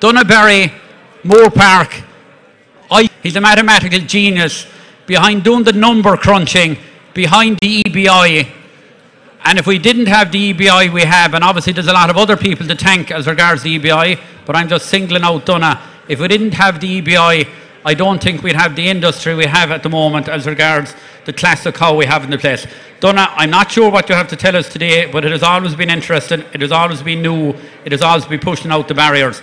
Donagh Berry, Moore Park, I, he's a mathematical genius behind doing the number crunching, behind the EBI. And if we didn't have the EBI we have, and obviously there's a lot of other people to thank as regards the EBI, but I'm just singling out Donagh. If we didn't have the EBI, I don't think we'd have the industry we have at the moment as regards the classic cow we have in the place. Donagh, I'm not sure what you have to tell us today, but it has always been interesting, it has always been new, it has always been pushing out the barriers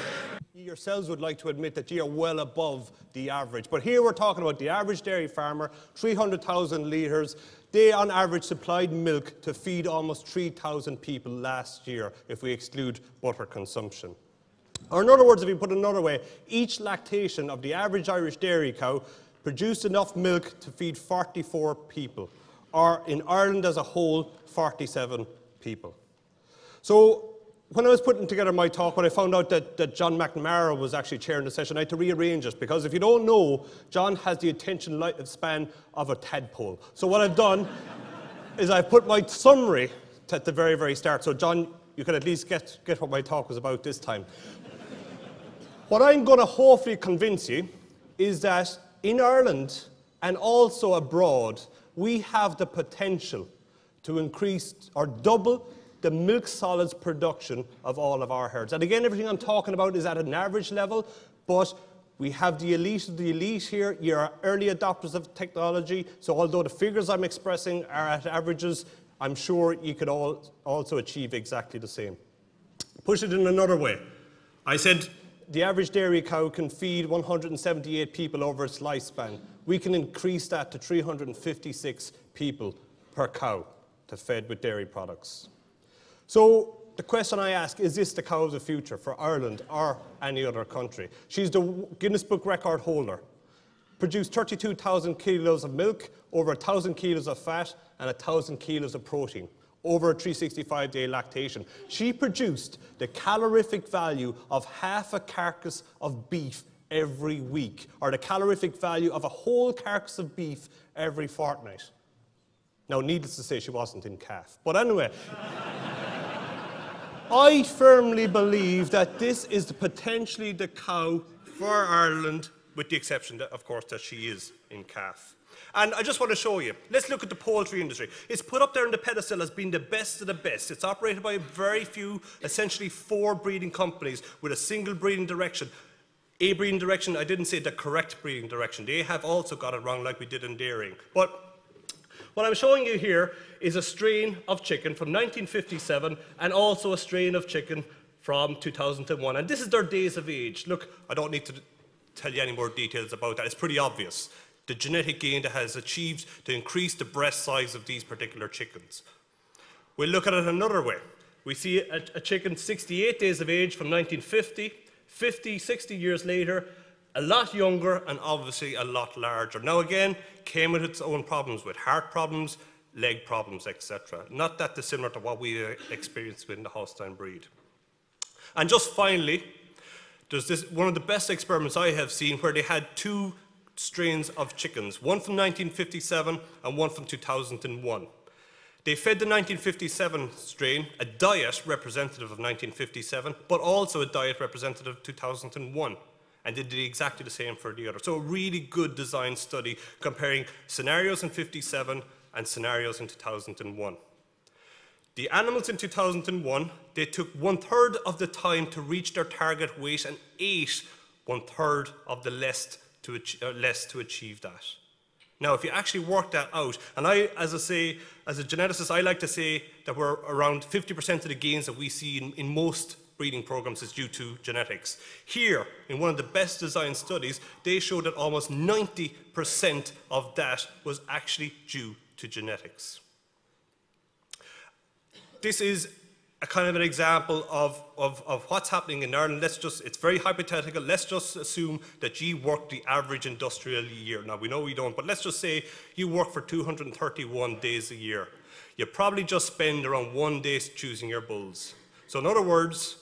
yourselves would like to admit that you are well above the average. But here we're talking about the average dairy farmer, 300,000 litres. They, on average, supplied milk to feed almost 3,000 people last year, if we exclude butter consumption. Or in other words, if you put it another way, each lactation of the average Irish dairy cow produced enough milk to feed 44 people, or in Ireland as a whole, 47 people. So when I was putting together my talk, when I found out that, that John McNamara was actually chairing the session, I had to rearrange it because if you don't know, John has the attention span of a tadpole. So what I've done is I've put my summary at the very, very start. So John, you can at least get, get what my talk was about this time. what I'm going to hopefully convince you is that in Ireland and also abroad, we have the potential to increase or double the milk solids production of all of our herds. And again, everything I'm talking about is at an average level, but we have the elite of the elite here. You're early adopters of technology. So although the figures I'm expressing are at averages, I'm sure you could all also achieve exactly the same. Push it in another way. I said the average dairy cow can feed 178 people over its lifespan. We can increase that to 356 people per cow to fed with dairy products. So the question I ask, is this the cow of the future for Ireland or any other country? She's the Guinness Book record holder. Produced 32,000 kilos of milk, over 1,000 kilos of fat, and 1,000 kilos of protein over a 365-day lactation. She produced the calorific value of half a carcass of beef every week, or the calorific value of a whole carcass of beef every fortnight. Now, needless to say, she wasn't in calf. But anyway. I firmly believe that this is potentially the cow for Ireland, with the exception, that, of course, that she is in calf. And I just want to show you. Let's look at the poultry industry. It's put up there on the pedestal as being the best of the best. It's operated by a very few, essentially four breeding companies with a single breeding direction. A breeding direction, I didn't say the correct breeding direction. They have also got it wrong like we did in dairying. But what I'm showing you here is a strain of chicken from 1957 and also a strain of chicken from 2001. And this is their days of age. Look, I don't need to tell you any more details about that. It's pretty obvious. The genetic gain that has achieved to increase the breast size of these particular chickens. We'll look at it another way. We see a, a chicken 68 days of age from 1950, 50, 60 years later, a lot younger and obviously a lot larger. Now again, came with its own problems, with heart problems, leg problems, etc. Not that dissimilar to what we uh, experienced in the Holstein breed. And just finally, there's this one of the best experiments I have seen where they had two strains of chickens, one from 1957 and one from 2001. They fed the 1957 strain a diet representative of 1957, but also a diet representative of 2001 and they did exactly the same for the other. So a really good design study comparing scenarios in 57 and scenarios in 2001. The animals in 2001, they took one third of the time to reach their target weight and ate one third of the less to, uh, less to achieve that. Now, if you actually work that out, and I, as I say, as a geneticist, I like to say that we're around 50% of the gains that we see in, in most breeding programs is due to genetics. Here, in one of the best designed studies, they showed that almost 90% of that was actually due to genetics. This is a kind of an example of, of, of what's happening in Ireland. Let's just, it's very hypothetical. Let's just assume that you work the average industrial year. Now, we know we don't, but let's just say you work for 231 days a year. You probably just spend around one day choosing your bulls. So in other words,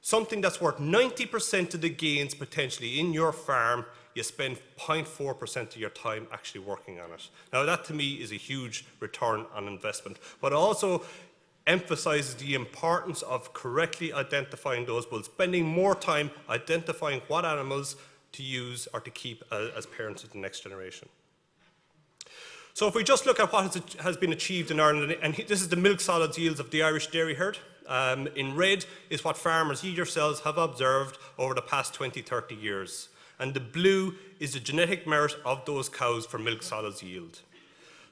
something that's worth 90% of the gains potentially in your farm, you spend 0.4% of your time actually working on it. Now that to me is a huge return on investment. But also emphasizes the importance of correctly identifying those bulls, spending more time identifying what animals to use or to keep uh, as parents of the next generation. So if we just look at what has, has been achieved in Ireland, and this is the milk solids yields of the Irish dairy herd, um, in red is what farmers, you yourselves, have observed over the past 20, 30 years. And the blue is the genetic merit of those cows for milk solids yield.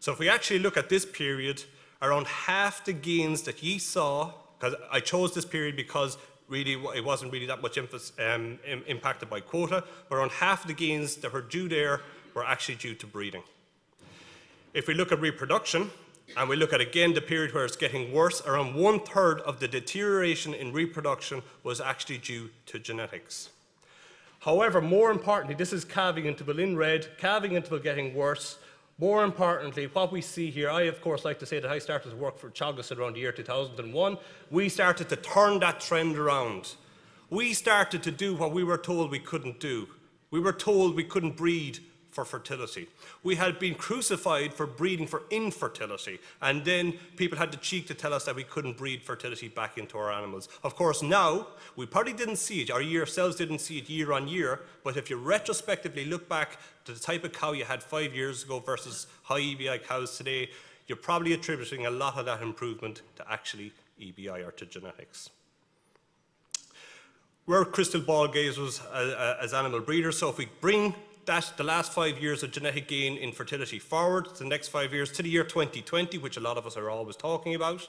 So if we actually look at this period, around half the gains that ye saw, because I chose this period because really it wasn't really that much um, impacted by quota, but around half the gains that were due there were actually due to breeding. If we look at reproduction, and we look at again the period where it's getting worse, around one third of the deterioration in reproduction was actually due to genetics. However, more importantly, this is calving interval in red, calving interval getting worse. More importantly, what we see here, I of course like to say that I started to work for Teagasc around the year 2001. We started to turn that trend around. We started to do what we were told we couldn't do. We were told we couldn't breed for fertility. We had been crucified for breeding for infertility, and then people had the cheek to tell us that we couldn't breed fertility back into our animals. Of course, now, we probably didn't see it, or yourselves didn't see it year on year, but if you retrospectively look back to the type of cow you had five years ago versus high EBI cows today, you're probably attributing a lot of that improvement to actually EBI or to genetics. We're crystal ball gazers as, as animal breeders, so if we bring that the last five years of genetic gain in fertility forward, to the next five years to the year 2020, which a lot of us are always talking about,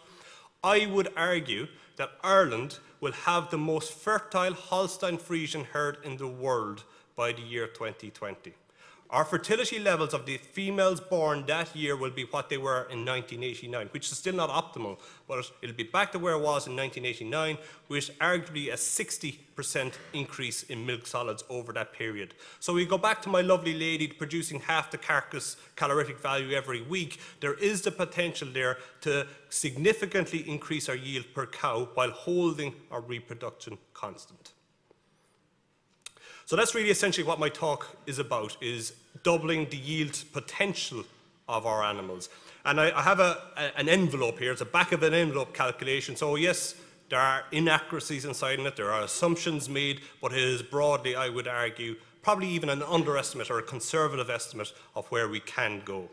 I would argue that Ireland will have the most fertile Holstein Friesian herd in the world by the year 2020. Our fertility levels of the females born that year will be what they were in 1989, which is still not optimal, but it'll be back to where it was in 1989, with arguably a 60% increase in milk solids over that period. So we go back to my lovely lady producing half the carcass calorific value every week. There is the potential there to significantly increase our yield per cow while holding our reproduction constant. So that's really essentially what my talk is about, is doubling the yield potential of our animals. And I, I have a, a, an envelope here, it's a back of an envelope calculation. So yes, there are inaccuracies inside in it, there are assumptions made, but it is broadly, I would argue, probably even an underestimate or a conservative estimate of where we can go.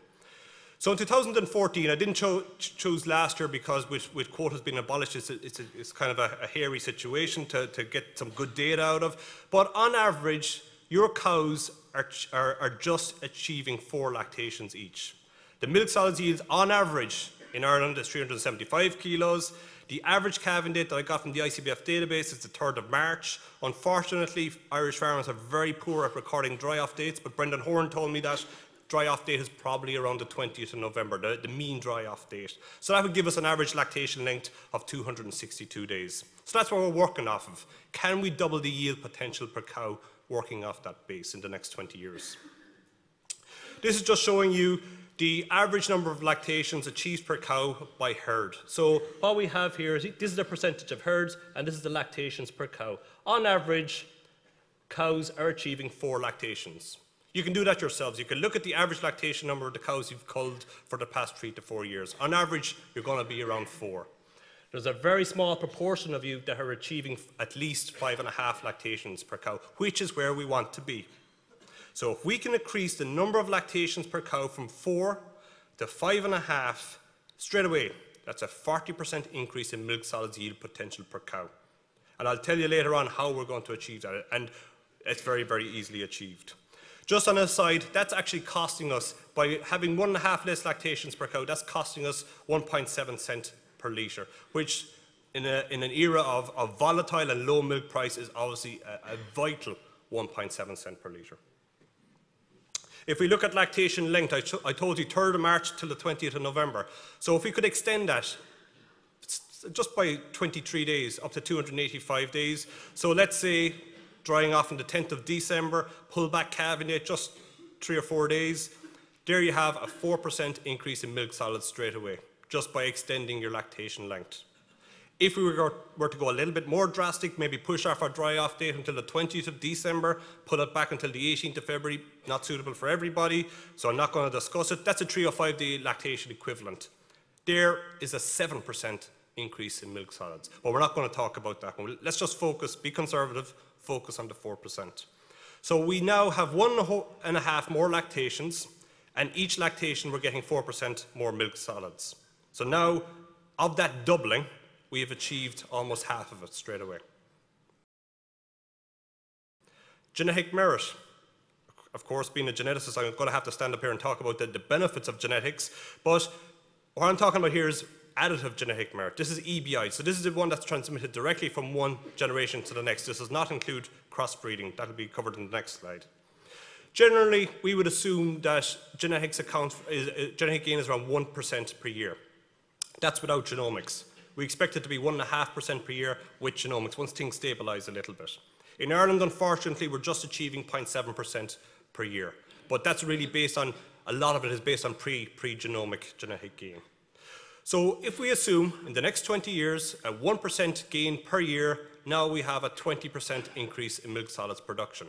So in 2014, I didn't cho choose last year because with, with quotas being abolished, it's, a, it's, a, it's kind of a, a, hairy situation to, to get some good data out of. But on average, your cows are, are, are just achieving four lactations each. The milk solids yields on average in Ireland is 375 kilos. The average calving date that I got from the ICBF database is the 3rd of March. Unfortunately, Irish farmers are very poor at recording dry-off dates, but Brendan Horan told me that dry-off date is probably around the 20th of November, the, the mean dry-off date. So that would give us an average lactation length of 262 days. So that's what we're working off of. Can we double the yield potential per cow working off that base in the next 20 years? This is just showing you the average number of lactations achieved per cow by herd. So what we have here is this is the percentage of herds and this is the lactations per cow. On average, cows are achieving four lactations. You can do that yourselves. You can look at the average lactation number of the cows you've culled for the past three to four years. On average, you're going to be around four. There's a very small proportion of you that are achieving at least five and a half lactations per cow, which is where we want to be. So if we can increase the number of lactations per cow from four to five and a half straight away, that's a 40% increase in milk solids yield potential per cow. And I'll tell you later on how we're going to achieve that. And it's very, very easily achieved. Just on a side, that's actually costing us, by having one and a half less lactations per cow, that's costing us 1.7 cent per litre, which in, a, in an era of, of, volatile and low milk price is obviously a, a vital 1.7 cent per litre. If we look at lactation length, I, I, told you 3rd of March till the 20th of November. So if we could extend that just by 23 days up to 285 days. So let's say drying off on the 10th of December, pull back date just three or four days. There you have a 4% increase in milk solids straight away, just by extending your lactation length. If we were, to go a little bit more drastic, maybe push off our dry off date until the 20th of December, pull it back until the 18th of February, not suitable for everybody, so I'm not going to discuss it. That's a three or five day lactation equivalent. There is a 7% increase in milk solids. But we're not going to talk about that. Let's just focus, be conservative, focus on the 4%. So we now have one and a half more lactations, and each lactation we're getting 4% more milk solids. So now, of that doubling, we have achieved almost half of it straight away. Genetic merit. Of course, being a geneticist, I'm going to have to stand up here and talk about the, the benefits of genetics, but what I'm talking about here is additive genetic merit. This is EBI, so this is the one that's transmitted directly from one generation to the next. This does not include crossbreeding. That'll be covered in the next slide. Generally, we would assume that genetics account, is, uh, genetic gain is around 1% per year. That's without genomics. We expect it to be 1.5% per year with genomics once things stabilise a little bit. In Ireland, unfortunately, we're just achieving 0.7% per year. But that's really based on, a lot of it is based on pre, pre-genomic genetic gain. So if we assume in the next 20 years a 1% gain per year, now we have a 20% increase in milk solids production.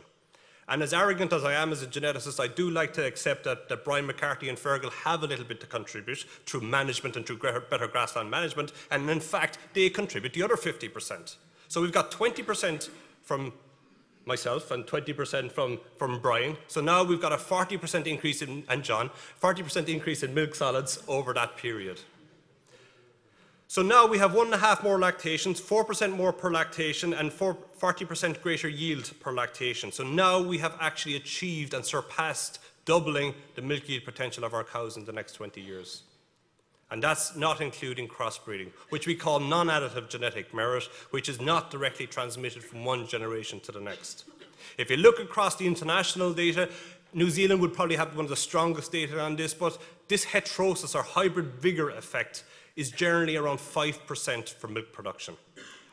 And as arrogant as I am as a geneticist, I do like to accept that, that Brian McCarthy and Fergal have a little bit to contribute through management and through better grassland management. And in fact, they contribute the other 50%. So we've got 20% from myself and 20% from, from Brian. So now we've got a 40% increase in, and John, 40% increase in milk solids over that period. So now we have one and a half more lactations, 4% more per lactation, and 40% greater yield per lactation. So now we have actually achieved and surpassed doubling the milk yield potential of our cows in the next 20 years. And that's not including crossbreeding, which we call non-additive genetic merit, which is not directly transmitted from one generation to the next. If you look across the international data, New Zealand would probably have one of the strongest data on this, but this heterosis or hybrid vigor effect is generally around 5% for milk production.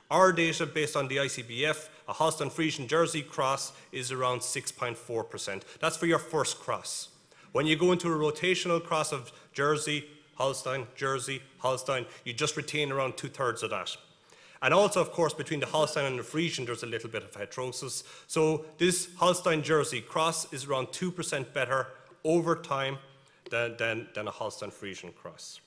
Our data based on the ICBF, a Holstein Friesian Jersey cross is around 6.4%. That's for your first cross. When you go into a rotational cross of Jersey, Holstein, Jersey, Holstein, you just retain around two thirds of that. And also, of course, between the Holstein and the Friesian, there's a little bit of heterosis. So this Holstein Jersey cross is around 2% better over time than, than, than a Holstein Friesian cross.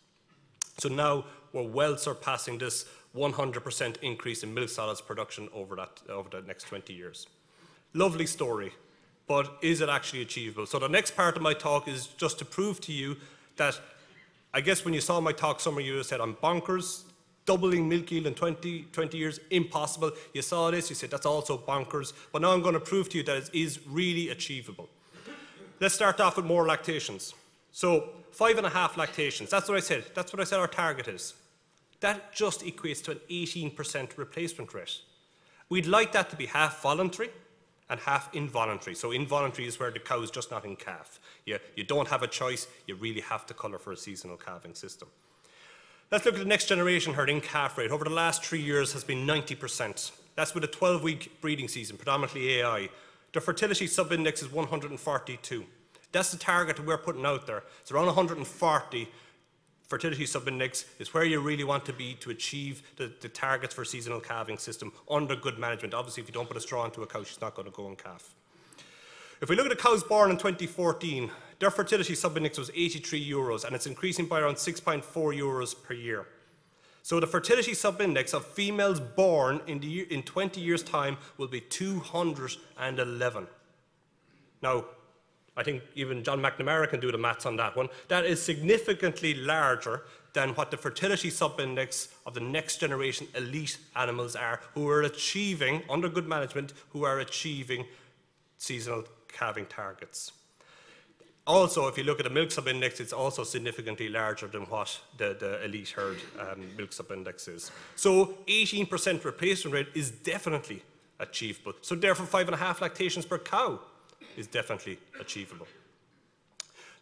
So now we're well surpassing this 100% increase in milk solids production over, that, over the next 20 years. Lovely story, but is it actually achievable? So the next part of my talk is just to prove to you that, I guess when you saw my talk, some of you said, I'm bonkers, doubling milk yield in 20, 20 years, impossible. You saw this, you said, that's also bonkers. But now I'm going to prove to you that it is really achievable. Let's start off with more lactations. So five and a half lactations, that's what I said. That's what I said our target is. That just equates to an 18% replacement rate. We'd like that to be half voluntary and half involuntary. So involuntary is where the cow is just not in calf. You, you don't have a choice, you really have to colour for a seasonal calving system. Let's look at the next generation herd in calf rate. Over the last three years has been 90%. That's with a 12-week breeding season, predominantly AI. The fertility sub-index is 142. That's the target that we're putting out there. It's around 140 fertility subindex is where you really want to be to achieve the, the, targets for seasonal calving system under good management. Obviously, if you don't put a straw into a cow, she's not going to go and calf. If we look at the cows born in 2014, their fertility subindex was 83 euros, and it's increasing by around 6.4 euros per year. So the fertility subindex of females born in, the, in 20 years' time will be 211. Now, I think even John McNamara can do the maths on that one. That is significantly larger than what the fertility subindex of the next generation elite animals are, who are achieving, under good management, who are achieving seasonal calving targets. Also, if you look at the milk subindex, it's also significantly larger than what the, the elite herd um, milk subindex is. So 18% replacement rate is definitely achievable. So therefore, five and a half lactations per cow is definitely achievable.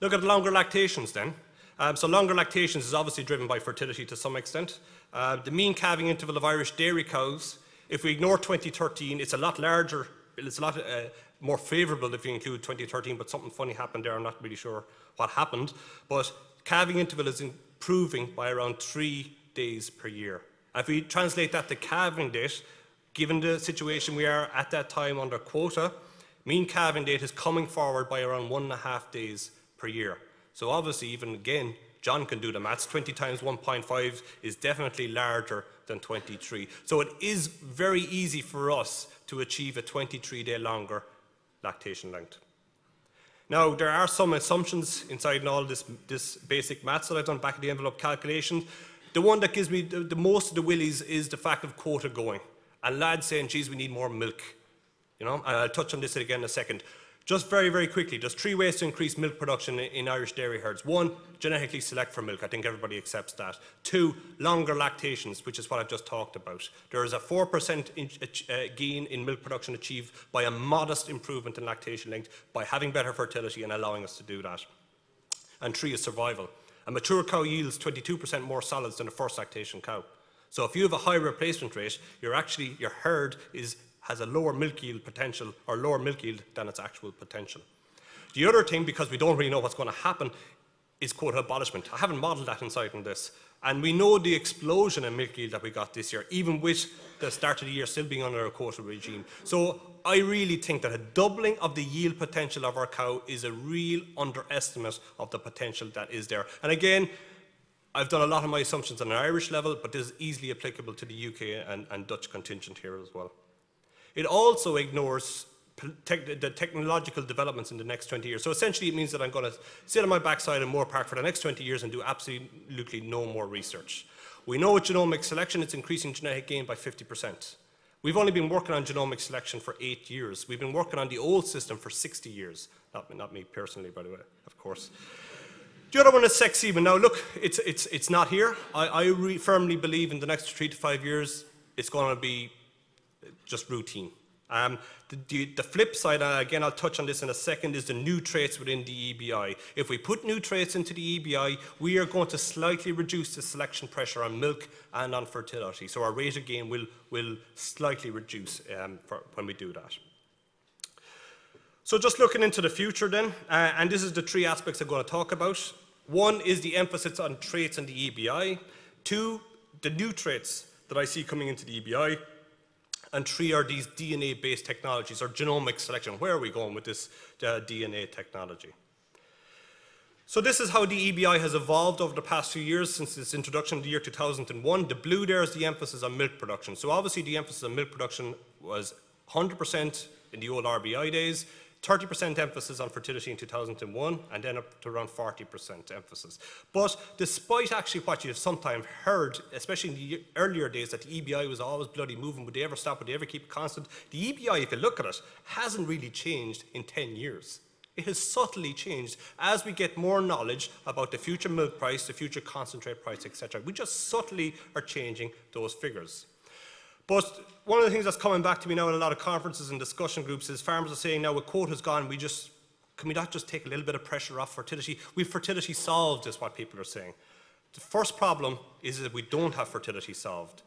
Look at longer lactations then. Um, so longer lactations is obviously driven by fertility to some extent. Uh, the mean calving interval of Irish dairy cows, if we ignore 2013, it's a lot larger, it's a lot uh, more favourable if you include 2013, but something funny happened there, I'm not really sure what happened. But calving interval is improving by around three days per year. if we translate that to calving date, given the situation we are at that time under quota, Mean calving date is coming forward by around one and a half days per year. So obviously, even again, John can do the maths. 20 times 1.5 is definitely larger than 23. So it is very easy for us to achieve a 23 day longer lactation length. Now, there are some assumptions inside in all this, this basic maths that I've done back of the envelope calculations. The one that gives me the, the most of the willies is the fact of quota going. And lads saying, geez, we need more milk. You know, I'll touch on this again in a second. Just very, very quickly, there's three ways to increase milk production in, Irish dairy herds. One, genetically select for milk. I think everybody accepts that. Two, longer lactations, which is what I've just talked about. There is a 4% in, uh, gain in milk production achieved by a modest improvement in lactation length by having better fertility and allowing us to do that. And three is survival. A mature cow yields 22% more solids than a first lactation cow. So if you have a high replacement rate, actually, your herd is has a lower milk yield potential or lower milk yield than its actual potential. The other thing, because we don't really know what's going to happen, is quota abolishment. I haven't modelled that inside in this. And we know the explosion in milk yield that we got this year, even with the start of the year still being under a quota regime. So I really think that a doubling of the yield potential of our cow is a real underestimate of the potential that is there. And again, I've done a lot of my assumptions on an Irish level, but this is easily applicable to the UK and, and Dutch contingent here as well. It also ignores the technological developments in the next 20 years. So essentially it means that I'm going to sit on my backside in Moorepark for the next 20 years and do absolutely no more research. We know with genomic selection it's increasing genetic gain by 50%. We've only been working on genomic selection for eight years. We've been working on the old system for 60 years. Not, not me personally, by the way, of course. The other one is sex semen. Now, look, it's, it's, it's not here. I, I firmly believe in the next three to five years, it's going to be just routine. Um, the, the, the, flip side, uh, again, I'll touch on this in a second, is the new traits within the EBI. If we put new traits into the EBI, we are going to slightly reduce the selection pressure on milk and on fertility. So our rate of gain will, will slightly reduce um, when we do that. So just looking into the future then, uh, and this is the three aspects I'm going to talk about. One is the emphasis on traits in the EBI. Two, the new traits that I see coming into the EBI and three are these DNA-based technologies or genomic selection. Where are we going with this uh, DNA technology? So this is how the EBI has evolved over the past few years since its introduction in the year 2001. The blue there is the emphasis on milk production. So obviously the emphasis on milk production was 100% in the old RBI days. 30% emphasis on fertility in 2001, and then up to around 40% emphasis. But despite actually what you've sometimes heard, especially in the earlier days, that the EBI was always bloody moving, would they ever stop, would they ever keep constant? The EBI, if you look at it, hasn't really changed in 10 years. It has subtly changed as we get more knowledge about the future milk price, the future concentrate price, etc. We just subtly are changing those figures. But one of the things that's coming back to me now in a lot of conferences and discussion groups is farmers are saying now with quotas gone, we just, can we not just take a little bit of pressure off fertility? We've fertility solved is what people are saying. The first problem is that we don't have fertility solved.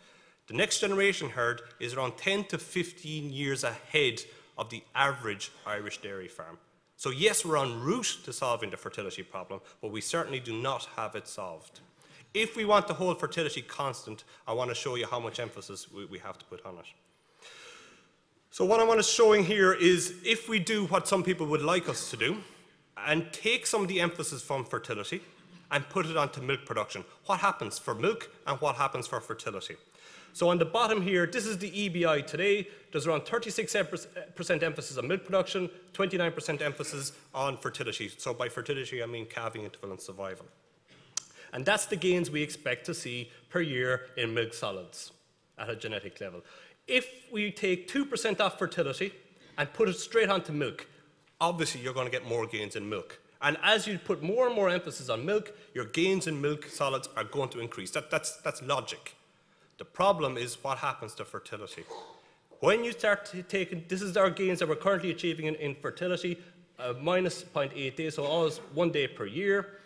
The next generation herd is around 10 to 15 years ahead of the average Irish dairy farm. So yes, we're en route to solving the fertility problem, but we certainly do not have it solved. If we want to hold fertility constant, I want to show you how much emphasis we, we have to put on it. So what I want to showing here is if we do what some people would like us to do and take some of the emphasis from fertility and put it onto milk production, what happens for milk and what happens for fertility? So on the bottom here, this is the EBI today. There's around 36% emphasis on milk production, 29% emphasis on fertility. So by fertility, I mean calving interval and survival. And that's the gains we expect to see per year in milk solids at a genetic level. If we take 2% off fertility and put it straight onto milk, obviously you're going to get more gains in milk. And as you put more and more emphasis on milk, your gains in milk solids are going to increase. That, that's, that's logic. The problem is what happens to fertility. When you start taking, this is our gains that we're currently achieving in, in fertility, uh, minus 0.8 days, so almost one day per year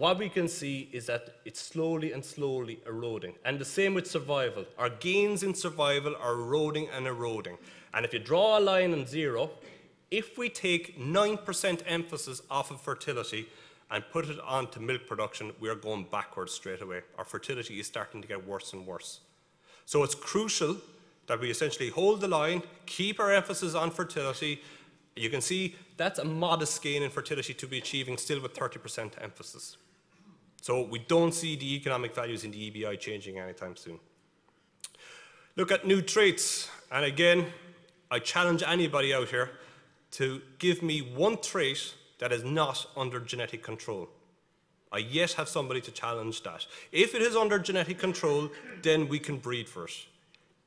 what we can see is that it's slowly and slowly eroding. And the same with survival. Our gains in survival are eroding and eroding. And if you draw a line on zero, if we take 9% emphasis off of fertility and put it onto milk production, we are going backwards straight away. Our fertility is starting to get worse and worse. So it's crucial that we essentially hold the line, keep our emphasis on fertility. You can see that's a modest gain in fertility to be achieving still with 30% emphasis. So we don't see the economic values in the EBI changing anytime soon. Look at new traits. And again, I challenge anybody out here to give me one trait that is not under genetic control. I yet have somebody to challenge that. If it is under genetic control, then we can breed for it.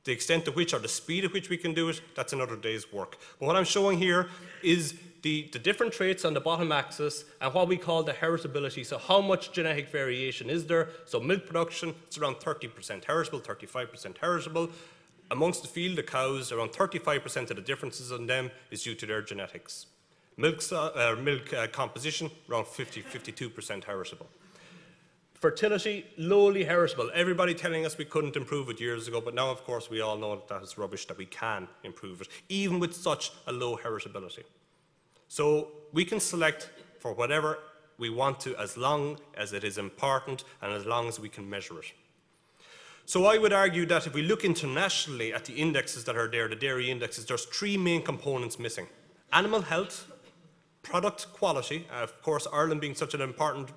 The extent to which or the speed at which we can do it, that's another day's work. But what I'm showing here is the, the different traits on the bottom axis and what we call the heritability. So how much genetic variation is there? So milk production, it's around 30% heritable, 35% heritable. Amongst the field, the cows, around 35% of the differences in them is due to their genetics. Milk, uh, milk uh, composition, around 50, 52% heritable. Fertility, lowly heritable. Everybody telling us we couldn't improve it years ago, but now, of course, we all know that that is rubbish, that we can improve it, even with such a low heritability. So we can select for whatever we want to as long as it is important and as long as we can measure it. So I would argue that if we look internationally at the indexes that are there, the dairy indexes, there's three main components missing. Animal health, product quality, uh, of course, Ireland being such an important,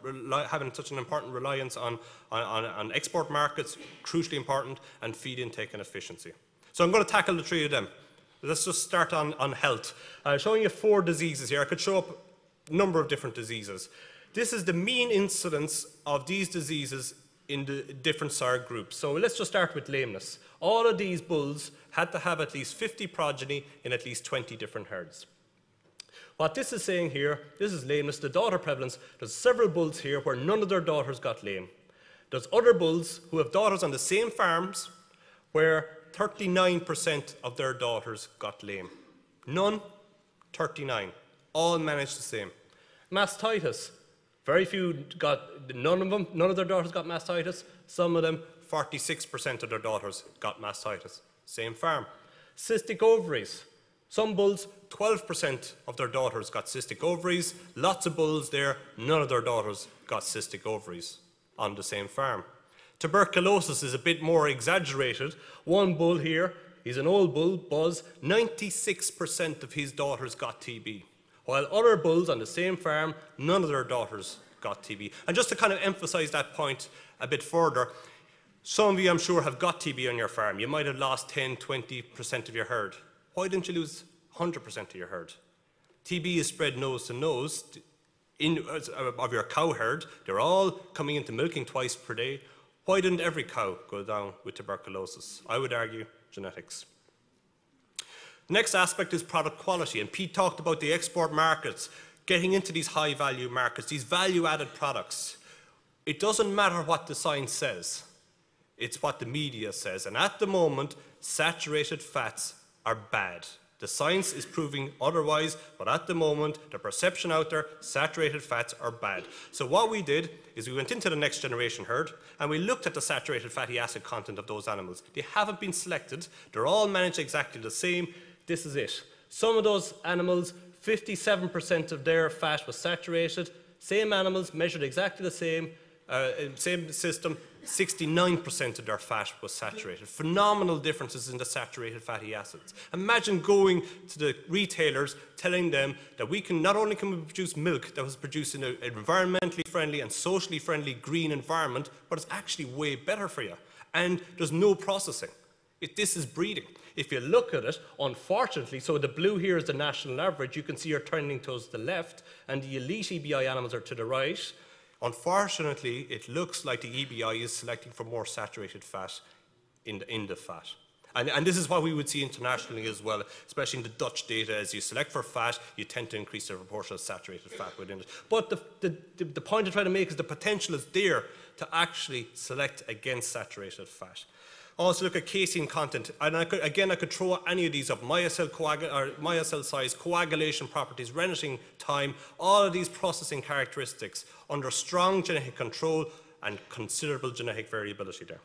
having such an important reliance on, on, on, export markets, crucially important, and feed intake and efficiency. So I'm going to tackle the three of them. Let's just start on, on health. I'm showing you four diseases here. I could show up a number of different diseases. This is the mean incidence of these diseases in the different sire groups. So let's just start with lameness. All of these bulls had to have at least 50 progeny in at least 20 different herds. What this is saying here, this is lameness, the daughter prevalence. There's several bulls here where none of their daughters got lame. There's other bulls who have daughters on the same farms where 39% of their daughters got lame. None, 39. All managed the same. Mastitis, very few got, none of them, none of their daughters got mastitis. Some of them, 46% of their daughters got mastitis. Same farm. Cystic ovaries, some bulls, 12% of their daughters got cystic ovaries. Lots of bulls there, none of their daughters got cystic ovaries on the same farm. Tuberculosis is a bit more exaggerated. One bull here, he's an old bull, Buzz, 96% of his daughters got TB. While other bulls on the same farm, none of their daughters got TB. And just to kind of emphasize that point a bit further, some of you, I'm sure, have got TB on your farm. You might have lost 10, 20% of your herd. Why didn't you lose 100% of your herd? TB is spread nose to nose in, uh, of your cow herd. They're all coming into milking twice per day. Why didn't every cow go down with tuberculosis? I would argue genetics. Next aspect is product quality, and Pete talked about the export markets, getting into these high value markets, these value added products. It doesn't matter what the science says, it's what the media says. And at the moment, saturated fats are bad. The science is proving otherwise, but at the moment, the perception out there, saturated fats are bad. So what we did is we went into the next generation herd and we looked at the saturated fatty acid content of those animals. They haven't been selected. They're all managed exactly the same. This is it. Some of those animals, 57% of their fat was saturated. Same animals measured exactly the same, uh, same system, 69% of their fat was saturated. Phenomenal differences in the saturated fatty acids. Imagine going to the retailers telling them that we can not only can we produce milk that was produced in an environmentally friendly and socially friendly green environment, but it's actually way better for you. And there's no processing. It, this is breeding. If you look at it, unfortunately, so the blue here is the national average, you can see you're turning towards the left, and the elite EBI animals are to the right. Unfortunately, it looks like the EBI is selecting for more saturated fat in the, in the fat. And, and, this is what we would see internationally as well, especially in the Dutch data. As you select for fat, you tend to increase the proportion of saturated fat within it. But the, the, the point I'm trying to make is the potential is there to actually select against saturated fat. Also look at casein content. And I could, again, I could throw any of these up. Myocyte, or myocyte size, coagulation properties, renneting time, all of these processing characteristics under strong genetic control and considerable genetic variability there.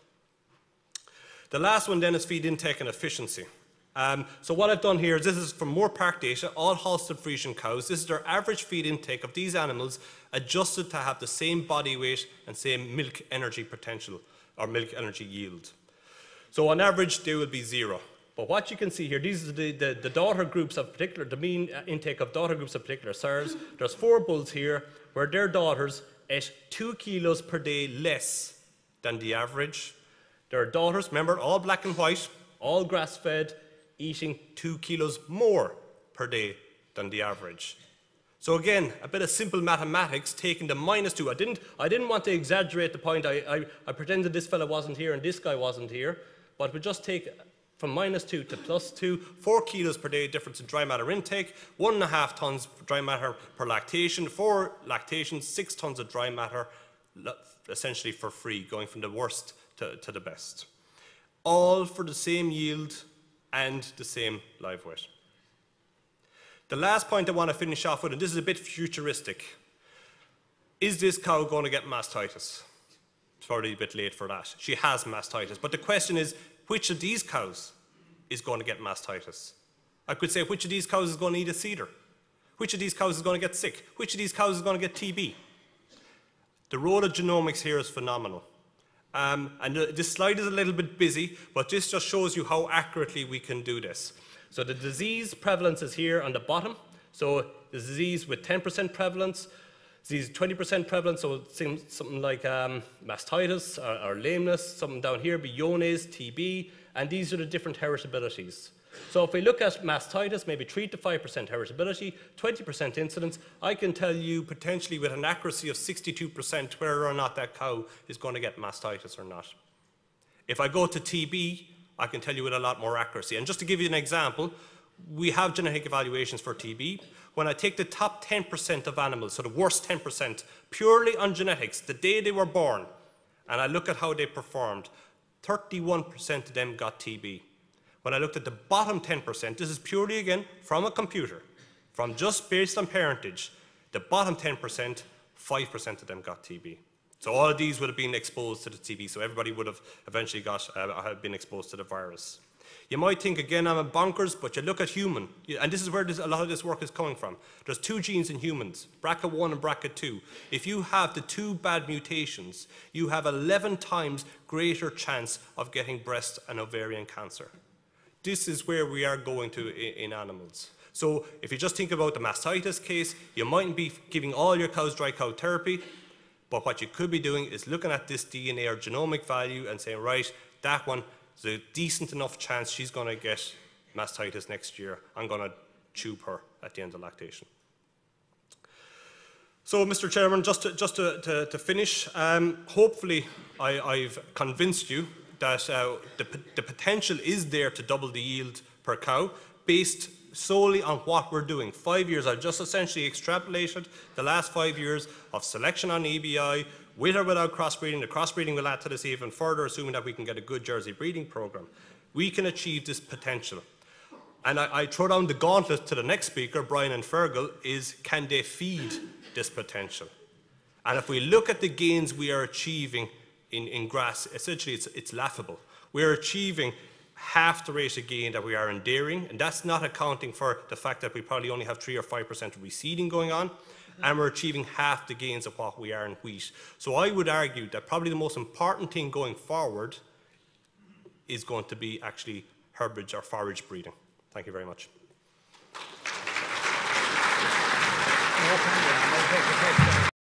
The last one then is feed intake and efficiency. Um, so what I've done here is this is from Moorepark data, all Holstein Friesian cows. This is their average feed intake of these animals adjusted to have the same body weight and same milk energy potential or milk energy yield. So on average, they will be zero. But what you can see here, these are the, the, the daughter groups of particular, the mean uh, intake of daughter groups of particular sires. There's four bulls here where their daughters ate two kilos per day less than the average. Their daughters, remember, all black and white, all grass fed, eating two kilos more per day than the average. So again, a bit of simple mathematics taking the minus two. I didn't, I didn't want to exaggerate the point. I, I, I pretended this fellow wasn't here and this guy wasn't here. But we just take from minus two to plus two, four kilos per day difference in dry matter intake, one and a half tons dry matter per lactation, four lactations, six tons of dry matter, essentially for free, going from the worst to, to the best. All for the same yield and the same live weight. The last point I want to finish off with, and this is a bit futuristic, is this cow going to get mastitis? It's probably a bit late for that. She has mastitis. But the question is, which of these cows is going to get mastitis? I could say, which of these cows is going to need a CIDR? Which of these cows is going to get sick? Which of these cows is going to get TB? The role of genomics here is phenomenal. Um, and this slide is a little bit busy, but this just shows you how accurately we can do this. So the disease prevalence is here on the bottom. So the disease with 10% prevalence, disease 20% prevalence, so it seems something like um, mastitis or, or, lameness, something down here, Beyonnaise, TB, and these are the different heritabilities. So if we look at mastitis, maybe 3 to 5% heritability, 20% incidence, I can tell you potentially with an accuracy of 62% whether or not that cow is going to get mastitis or not. If I go to TB, I can tell you with a lot more accuracy. And just to give you an example, we have genetic evaluations for TB. When I take the top 10% of animals, so the worst 10%, purely on genetics, the day they were born, and I look at how they performed, 31% of them got TB. When I looked at the bottom 10%, this is purely again from a computer, from just based on parentage, the bottom 10%, 5% of them got TB. So all of these would have been exposed to the TB, so everybody would have eventually got, uh, been exposed to the virus. You might think, again, I'm a bonkers, but you look at human, and this is where this, a lot of this work is coming from. There's two genes in humans, BRCA1 and BRCA2. If you have the two bad mutations, you have 11 times greater chance of getting breast and ovarian cancer. This is where we are going to in, in animals. So if you just think about the mastitis case, you mightn't be giving all your cows dry cow therapy, but what you could be doing is looking at this DNA or genomic value and saying, right, that one, there's a decent enough chance she's going to get mastitis next year. I'm going to tube her at the end of lactation. So, Mr. Chairman, just to, just to, to, to finish, um, hopefully I, have convinced you that uh, the, the potential is there to double the yield per cow based solely on what we're doing. Five years, I've just essentially extrapolated the last five years of selection on EBI, with or without crossbreeding. The crossbreeding will add to this even further, assuming that we can get a good Jersey breeding program. We can achieve this potential. And I, I throw down the gauntlet to the next speaker, Brian and Fergal, is can they feed this potential? And if we look at the gains we are achieving in, in grass, essentially it's, it's laughable. We're achieving half the rate of gain that we are in dairying, and that's not accounting for the fact that we probably only have 3 or 5% of reseeding going on, and we're achieving half the gains of what we are in wheat. So I would argue that probably the most important thing going forward is going to be actually herbage or forage breeding. Thank you very much.